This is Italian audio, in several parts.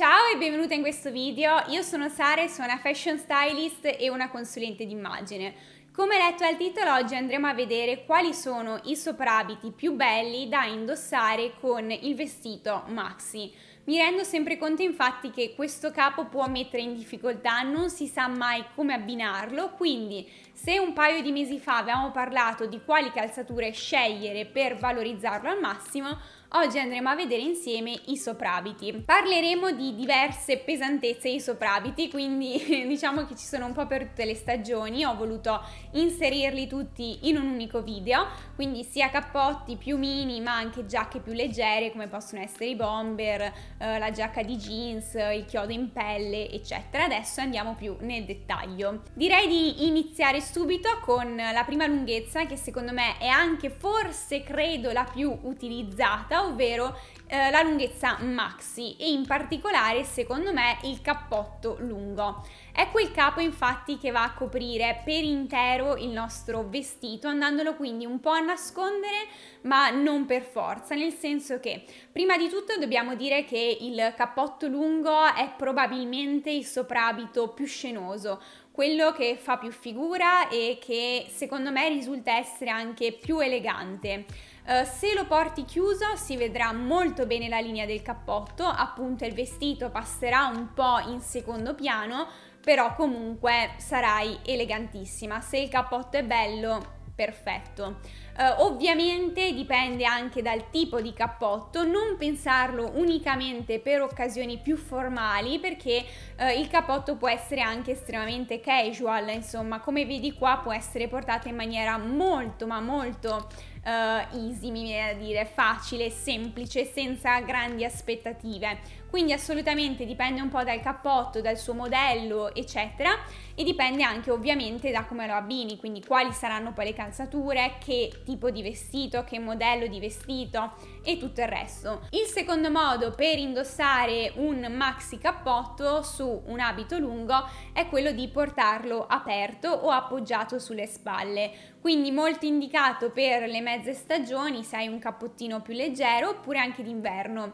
Ciao e benvenuta in questo video, io sono Sara sono una fashion stylist e una consulente d'immagine. Come letto dal titolo, oggi andremo a vedere quali sono i soprabiti più belli da indossare con il vestito maxi. Mi rendo sempre conto infatti che questo capo può mettere in difficoltà, non si sa mai come abbinarlo, quindi se un paio di mesi fa avevamo parlato di quali calzature scegliere per valorizzarlo al massimo, Oggi andremo a vedere insieme i soprabiti. Parleremo di diverse pesantezze di soprabiti, quindi diciamo che ci sono un po' per tutte le stagioni. Ho voluto inserirli tutti in un unico video, quindi sia cappotti, piumini, ma anche giacche più leggere come possono essere i bomber, eh, la giacca di jeans, il chiodo in pelle, eccetera. Adesso andiamo più nel dettaglio. Direi di iniziare subito con la prima lunghezza che secondo me è anche forse credo la più utilizzata ovvero eh, la lunghezza maxi e in particolare secondo me il cappotto lungo. È quel capo infatti che va a coprire per intero il nostro vestito andandolo quindi un po' a nascondere ma non per forza, nel senso che prima di tutto dobbiamo dire che il cappotto lungo è probabilmente il soprabito più scenoso, quello che fa più figura e che secondo me risulta essere anche più elegante. Uh, se lo porti chiuso si vedrà molto bene la linea del cappotto, appunto il vestito passerà un po' in secondo piano, però comunque sarai elegantissima. Se il cappotto è bello, perfetto. Uh, ovviamente dipende anche dal tipo di cappotto, non pensarlo unicamente per occasioni più formali perché uh, il cappotto può essere anche estremamente casual, insomma come vedi qua può essere portato in maniera molto ma molto uh, easy, mi viene da dire, facile, semplice, senza grandi aspettative. Quindi assolutamente dipende un po' dal cappotto, dal suo modello, eccetera, e dipende anche ovviamente da come lo abbini, quindi quali saranno poi le calzature, che tipo di vestito, che modello di vestito e tutto il resto. Il secondo modo per indossare un maxi cappotto su un abito lungo è quello di portarlo aperto o appoggiato sulle spalle, quindi molto indicato per le mezze stagioni se hai un cappottino più leggero oppure anche d'inverno. Uh,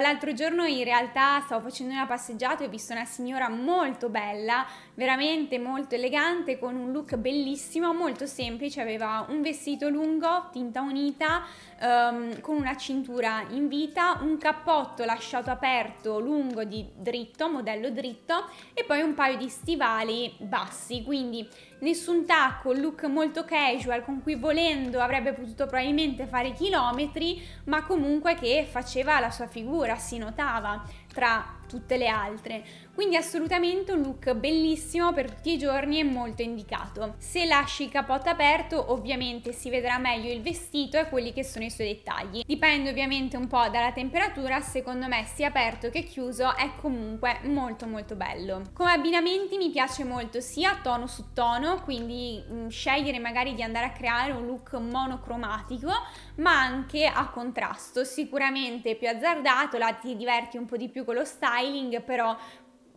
l'altro giorno in realtà stavo facendo una passeggiata e ho visto una signora molto bella, veramente molto elegante, con un look bellissimo, molto semplice, aveva un vestito lungo, tinta unita, um, con una cintura in vita, un cappotto lasciato aperto, lungo di dritto, modello dritto, e poi un paio di stivali bassi, quindi nessun tacco, look molto casual con cui volendo avrebbe potuto probabilmente fare chilometri, ma comunque che faceva la sua figura, si notava tra tutte le altre. Quindi assolutamente un look bellissimo per tutti i giorni e molto indicato. Se lasci il cappotto aperto ovviamente si vedrà meglio il vestito e quelli che sono i suoi dettagli. Dipende ovviamente un po' dalla temperatura, secondo me sia aperto che chiuso è comunque molto molto bello. Come abbinamenti mi piace molto sia tono su tono, quindi mh, mm, scegliere magari di andare a creare un look monocromatico, ma anche a contrasto, sicuramente più azzardato, là ti diverti un po' di più con lo styling, però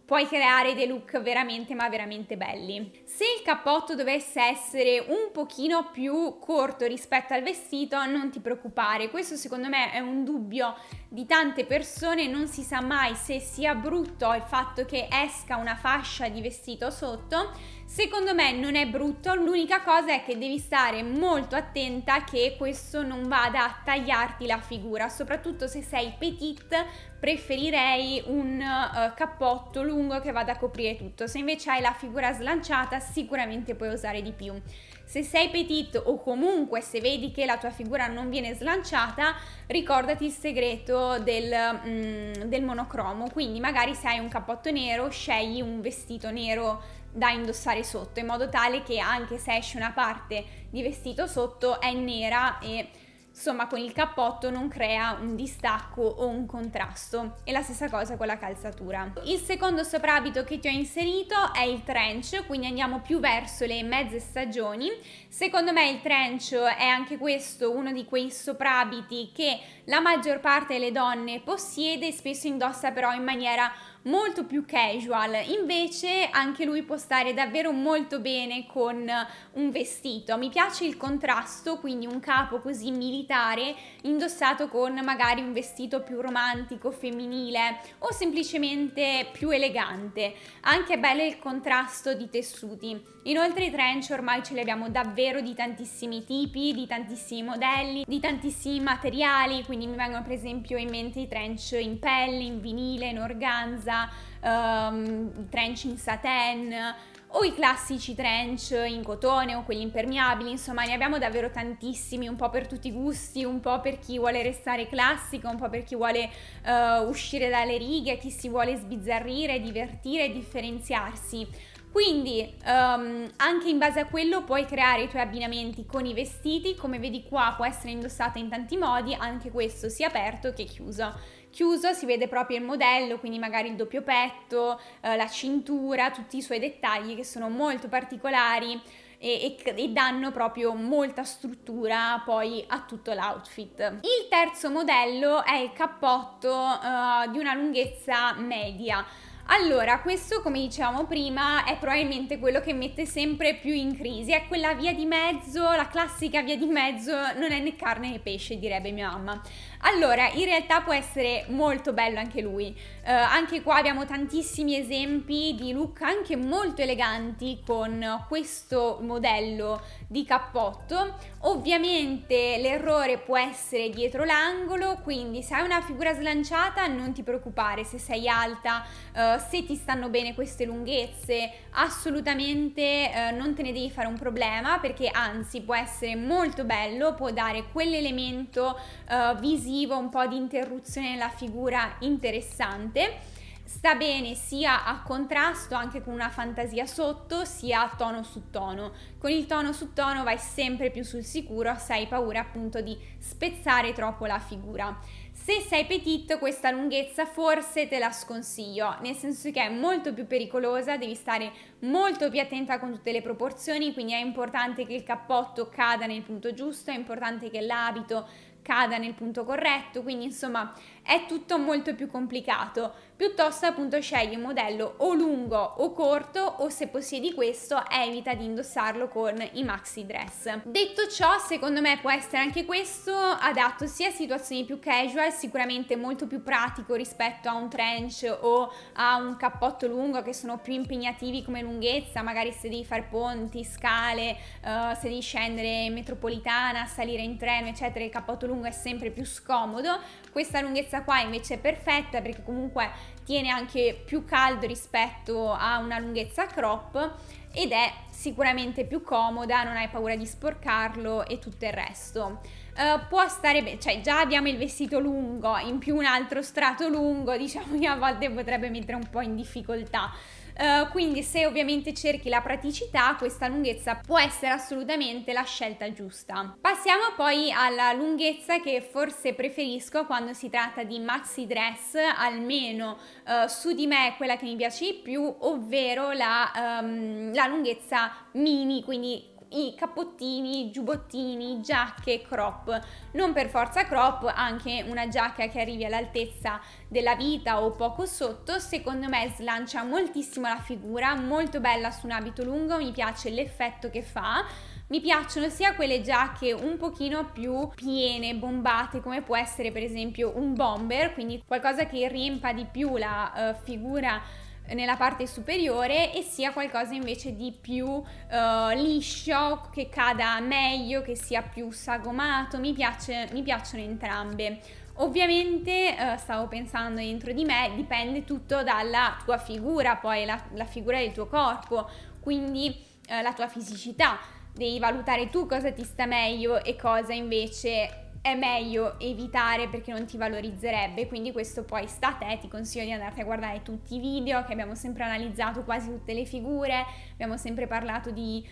puoi creare dei look veramente ma veramente belli. Se il cappotto dovesse essere un pochino più corto rispetto al vestito non ti preoccupare, questo secondo me è un dubbio di tante persone, non si sa mai se sia brutto il fatto che esca una fascia di vestito sotto, secondo me non è brutto, l'unica cosa è che devi stare molto attenta che questo non vada a tagliarti la figura, soprattutto se sei petite preferirei un uh, cappotto lungo che vada a coprire tutto. Se invece hai la figura slanciata sicuramente puoi usare di più. Se sei petite o comunque se vedi che la tua figura non viene slanciata, ricordati il segreto del, mm, del monocromo. Quindi magari se hai un cappotto nero, scegli un vestito nero da indossare sotto, in modo tale che anche se esce una parte di vestito sotto è nera e insomma con il cappotto non crea un distacco o un contrasto e la stessa cosa con la calzatura. Il secondo soprabito che ti ho inserito è il trench, quindi andiamo più verso le mezze stagioni. Secondo me il trench è anche questo uno di quei soprabiti che la maggior parte delle donne possiede e spesso indossa però in maniera molto più casual, invece anche lui può stare davvero molto bene con un vestito. Mi piace il contrasto, quindi un capo così militare indossato con magari un vestito più romantico, femminile o semplicemente più elegante. Anche bello il contrasto di tessuti. Inoltre i trench ormai ce li abbiamo davvero di tantissimi tipi, di tantissimi modelli, di tantissimi materiali, quindi mi vengono per esempio in mente i trench in pelle, in vinile, in organza, um, trench in satin, o i classici trench in cotone o quelli impermeabili, insomma ne abbiamo davvero tantissimi, un po' per tutti i gusti, un po' per chi vuole restare classico, un po' per chi vuole uh, uscire dalle righe, chi si vuole sbizzarrire, divertire, differenziarsi. Quindi um, anche in base a quello puoi creare i tuoi abbinamenti con i vestiti, come vedi qua può essere indossata in tanti modi, anche questo sia aperto che chiuso. Chiuso si vede proprio il modello, quindi magari il doppio petto, eh, la cintura, tutti i suoi dettagli che sono molto particolari e, e, e, danno proprio molta struttura poi a tutto l'outfit. Il terzo modello è il cappotto uh, di una lunghezza media. Allora, questo come dicevamo prima è probabilmente quello che mette sempre più in crisi, è quella via di mezzo, la classica via di mezzo, non è né carne né pesce, direbbe mia mamma. Allora, in realtà può essere molto bello anche lui. Uh, anche qua abbiamo tantissimi esempi di look anche molto eleganti con questo modello di cappotto. Ovviamente l'errore può essere dietro l'angolo, quindi se hai una figura slanciata non ti preoccupare, se sei alta, uh, se ti stanno bene queste lunghezze, assolutamente uh, non te ne devi fare un problema perché anzi può essere molto bello, può dare quell'elemento visivo visivo, un po' di interruzione nella figura interessante. Sta bene sia a contrasto anche con una fantasia sotto, sia a tono su tono. Con il tono su tono vai sempre più sul sicuro se hai paura appunto di spezzare troppo la figura. Se sei petite questa lunghezza forse te la sconsiglio, nel senso che è molto più pericolosa, devi stare molto più attenta con tutte le proporzioni, quindi è importante che il cappotto cada nel punto giusto, è importante che l'abito cada nel punto corretto, quindi insomma è tutto molto più complicato. Piuttosto appunto scegli un modello o lungo o corto o se possiedi questo evita di indossarlo con i maxi dress. Detto ciò, secondo me può essere anche questo adatto sia a situazioni più casual, sicuramente molto più pratico rispetto a un trench o a un cappotto lungo che sono più impegnativi come lunghezza, magari se devi fare ponti, scale, uh, se devi scendere metropolitana, salire in treno, eccetera, il cappotto lungo è sempre più scomodo. Questa lunghezza qua invece è perfetta perché comunque tiene anche più caldo rispetto a una lunghezza crop ed è sicuramente più comoda, non hai paura di sporcarlo e tutto il resto. Uh, può stare bene, cioè già abbiamo il vestito lungo, in più un altro strato lungo, diciamo che a volte potrebbe mettere un po' in difficoltà. Uh, quindi se ovviamente cerchi la praticità questa lunghezza può essere assolutamente la scelta giusta. Passiamo poi alla lunghezza che forse preferisco quando si tratta di maxi dress, almeno uh, su di me è quella che mi piace di più, ovvero la, um, la lunghezza mini, quindi i cappottini, giubbottini, giacche, crop. Non per forza crop, anche una giacca che arrivi all'altezza della vita o poco sotto, secondo me slancia moltissimo la figura, molto bella su un abito lungo, mi piace l'effetto che fa. Mi piacciono sia quelle giacche un pochino più piene, bombate, come può essere per esempio un bomber, quindi qualcosa che riempa di più la uh, figura nella parte superiore e sia qualcosa invece di più uh, liscio, che cada meglio, che sia più sagomato, mi, piace, mi piacciono entrambe. Ovviamente uh, stavo pensando dentro di me, dipende tutto dalla tua figura, poi la, la figura del tuo corpo, quindi uh, la tua fisicità. Devi valutare tu cosa ti sta meglio e cosa invece è meglio evitare perché non ti valorizzerebbe, quindi questo poi sta a te, ti consiglio di andarti a guardare tutti i video che abbiamo sempre analizzato quasi tutte le figure, abbiamo sempre parlato di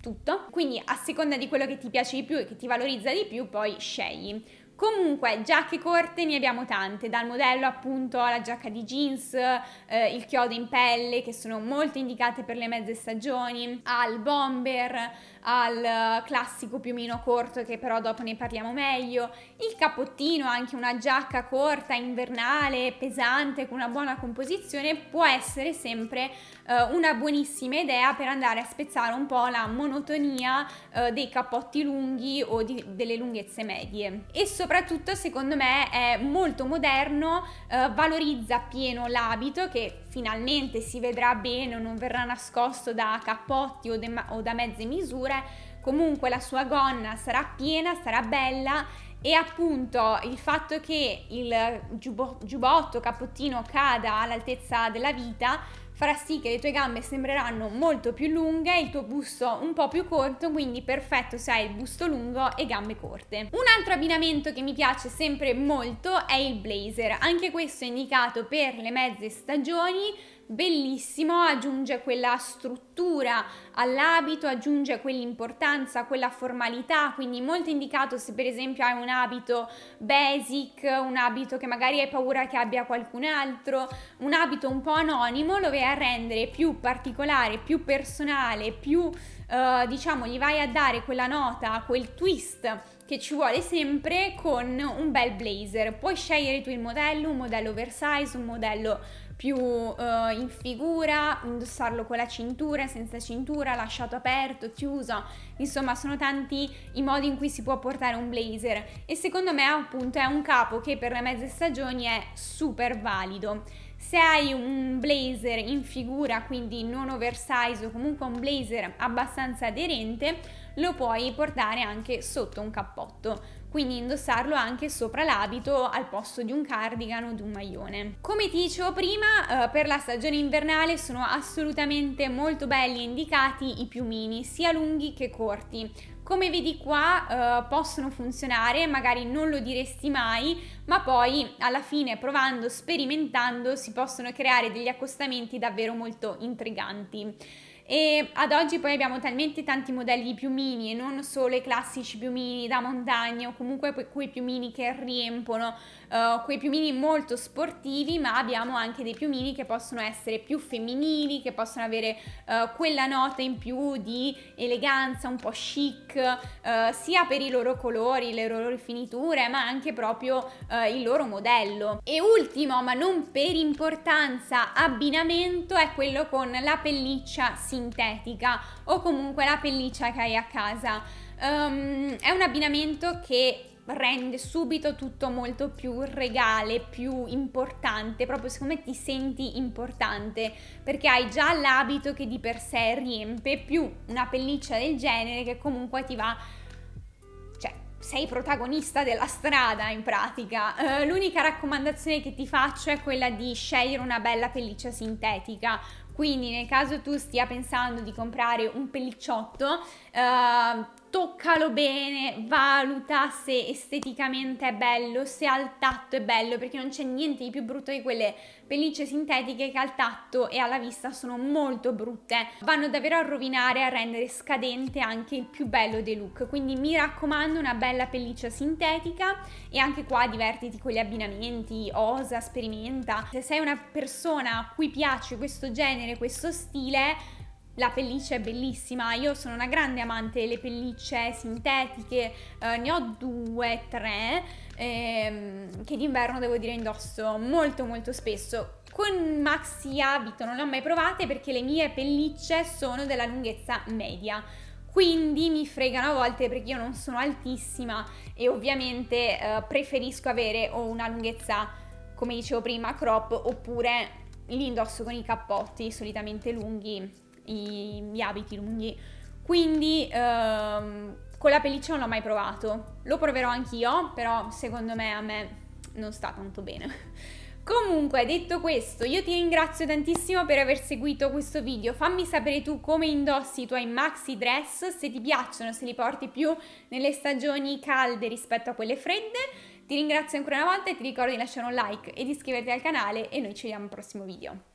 tutto, quindi a seconda di quello che ti piace di più e che ti valorizza di più poi scegli. Comunque, giacche corte ne abbiamo tante, dal modello appunto alla giacca di jeans, eh, il chiodo in pelle, che sono molto indicate per le mezze stagioni, al bomber, al classico piumino corto che però dopo ne parliamo meglio, il cappottino, anche una giacca corta, invernale, pesante, con una buona composizione, può essere sempre eh, una buonissima idea per andare a spezzare un po' la monotonia eh, dei cappotti lunghi o di, delle lunghezze medie. E soprattutto secondo me è molto moderno, eh, valorizza pieno l'abito che finalmente si vedrà bene, non verrà nascosto da cappotti o, o da mezze misure, comunque la sua gonna sarà piena, sarà bella e appunto il fatto che il giubbotto, cappottino cada all'altezza della vita farà sì che le tue gambe sembreranno molto più lunghe, il tuo busto un po' più corto, quindi perfetto se hai il busto lungo e gambe corte. Un altro abbinamento che mi piace sempre molto è il blazer, anche questo è indicato per le mezze stagioni bellissimo, aggiunge quella struttura all'abito, aggiunge quell'importanza, quella formalità, quindi molto indicato se per esempio hai un abito basic, un abito che magari hai paura che abbia qualcun altro, un abito un po' anonimo, lo vai a rendere più particolare, più personale, più eh, diciamo gli vai a dare quella nota, quel twist che ci vuole sempre con un bel blazer. Puoi scegliere tu il modello, un modello oversize, un modello più uh, in figura, indossarlo con la cintura, senza cintura, lasciato aperto, chiuso, insomma sono tanti i modi in cui si può portare un blazer. E secondo me appunto è un capo che per le mezze stagioni è super valido. Se hai un blazer in figura, quindi non oversize o comunque un blazer abbastanza aderente, lo puoi portare anche sotto un cappotto quindi indossarlo anche sopra l'abito al posto di un cardigan o di un maglione. Come ti dicevo prima, eh, per la stagione invernale sono assolutamente molto belli e indicati i piumini, sia lunghi che corti. Come vedi qua eh, possono funzionare, magari non lo diresti mai, ma poi alla fine provando, sperimentando si possono creare degli accostamenti davvero molto intriganti e ad oggi poi abbiamo talmente tanti modelli di piumini e non solo i classici piumini da montagna o comunque quei piumini che riempono, uh, quei piumini molto sportivi, ma abbiamo anche dei piumini che possono essere più femminili, che possono avere uh, quella nota in più di eleganza, un po' chic, uh, sia per i loro colori, le loro finiture, ma anche proprio il loro modello. E ultimo, ma non per importanza, abbinamento è quello con la pelliccia sintetica o comunque la pelliccia che hai a casa. Um, è un abbinamento che rende subito tutto molto più regale, più importante, proprio secondo me ti senti importante perché hai già l'abito che di per sé riempie più una pelliccia del genere che comunque ti va cioè sei protagonista della strada in pratica. Uh, l'unica raccomandazione che ti faccio è quella di scegliere una bella pelliccia sintetica, quindi nel caso tu stia pensando di comprare un pellicciotto, eh, toccalo bene, valuta se esteticamente è bello, se al tatto è bello, perché non c'è niente di più brutto di quelle pellicce sintetiche che al tatto e alla vista sono molto brutte. Vanno davvero a rovinare, a rendere scadente anche il più bello dei look. Quindi mi raccomando una bella pelliccia sintetica e anche qua divertiti con gli abbinamenti, osa, sperimenta. Se sei una persona a cui piace questo genere, questo stile, la pelliccia è bellissima, io sono una grande amante delle pellicce sintetiche, eh, ne ho due, tre, ehm, che d'inverno devo dire indosso molto molto spesso. Con maxi abito non le ho mai provate perché le mie pellicce sono della lunghezza media, quindi mi fregano a volte perché io non sono altissima e ovviamente eh, preferisco avere o una lunghezza, come dicevo prima, crop oppure li indosso con i cappotti solitamente lunghi i, gli abiti lunghi. Quindi ehm, con la pelliccia non l'ho mai provato. Lo proverò anch'io, però secondo me a me non sta tanto bene. Comunque, detto questo, io ti ringrazio tantissimo per aver seguito questo video. Fammi sapere tu come indossi i tuoi maxi dress, se ti piacciono, se li porti più nelle stagioni calde rispetto a quelle fredde. Ti ringrazio ancora una volta e ti ricordo di lasciare un like e di iscriverti al canale e noi ci vediamo al prossimo video.